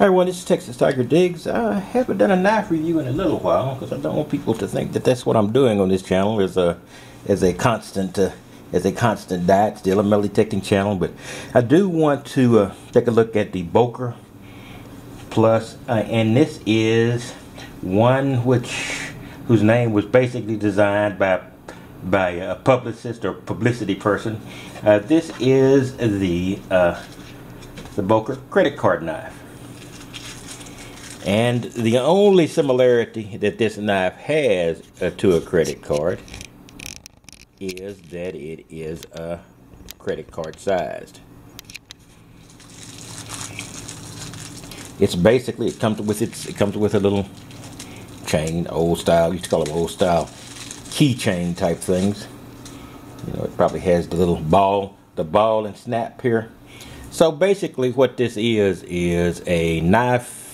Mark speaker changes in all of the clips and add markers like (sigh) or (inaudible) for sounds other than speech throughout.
Speaker 1: Everyone, this is Texas Tiger Digs. I haven't done a knife review in a little while because I don't want people to think that that's what I'm doing on this channel as a as a constant uh, as a constant diet, still a metal detecting channel. But I do want to uh, take a look at the Boker Plus, uh, and this is one which whose name was basically designed by by a publicist or publicity person. Uh, this is the uh, the Boker credit card knife. And the only similarity that this knife has uh, to a credit card is that it is a credit card sized. It's basically it comes with its it comes with a little chain, old style. Used to call them old style keychain type things. You know, it probably has the little ball, the ball and snap here. So basically, what this is is a knife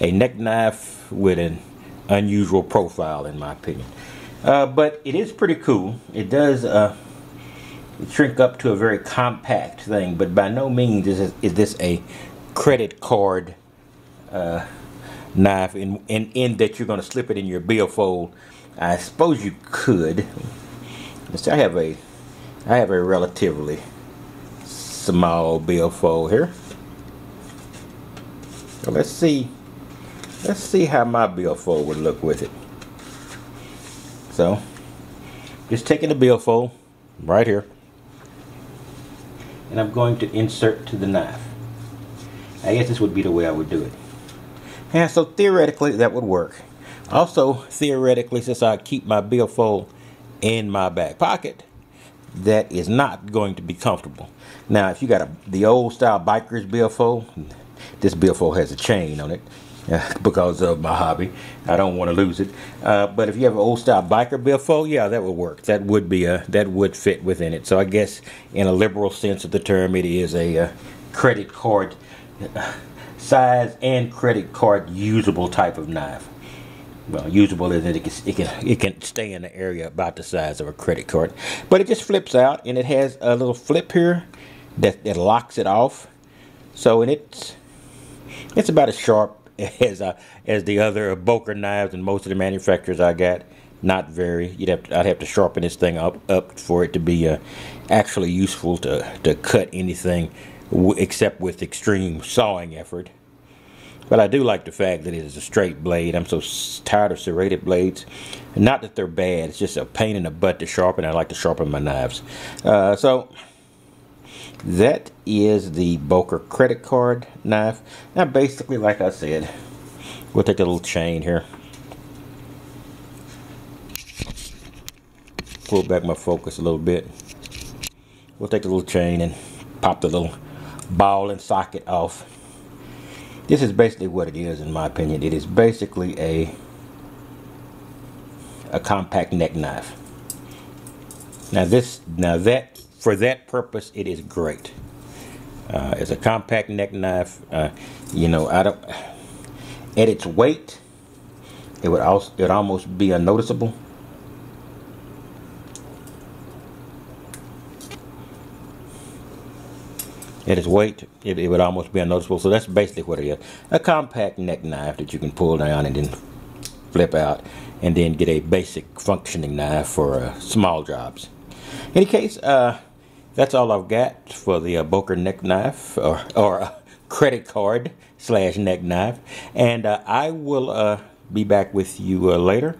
Speaker 1: a neck knife with an unusual profile in my opinion. Uh, but it is pretty cool. It does uh, shrink up to a very compact thing, but by no means is this, is this a credit card uh, knife in, in, in that you're going to slip it in your billfold. I suppose you could. Let's see. I have a I have a relatively small billfold here. So let's see Let's see how my billfold would look with it. So, just taking the billfold right here, and I'm going to insert to the knife. I guess this would be the way I would do it. Yeah, so theoretically that would work. Also, theoretically, since I keep my billfold in my back pocket, that is not going to be comfortable. Now, if you got a, the old style biker's billfold, this billfold has a chain on it. Because of my hobby. I don't want to lose it. Uh, but if you have an old style biker billfold, yeah, that would work. That would be a that would fit within it. So I guess in a liberal sense of the term, it is a, uh, credit card uh, size and credit card usable type of knife. Well, usable is that it can, it can it can stay in the area about the size of a credit card, but it just flips out and it has a little flip here that that locks it off. So and it's it's about as sharp (laughs) as uh, as the other Boker knives and most of the manufacturers I got. Not very. You'd have to, I'd have to sharpen this thing up up for it to be uh, actually useful to to cut anything except with extreme sawing effort. But I do like the fact that it is a straight blade. I'm so tired of serrated blades. Not that they're bad. It's just a pain in the butt to sharpen. I like to sharpen my knives. Uh, so that is the Boker credit card knife. Now basically, like I said, we'll take a little chain here. Pull back my focus a little bit. We'll take the little chain and pop the little ball and socket off. This is basically what it is in my opinion. It is basically a a compact neck knife. Now this now that for that purpose, it is great. Uh, it's a compact neck knife. Uh, you know, I don't. At its weight, it would also it would almost be unnoticeable. At its weight, it, it would almost be unnoticeable. So that's basically what it is: a compact neck knife that you can pull down and then flip out, and then get a basic functioning knife for uh, small jobs. In any case, uh, that's all I've got for the uh, Boker neck knife or, or uh, credit card slash neck knife. And uh, I will uh, be back with you uh, later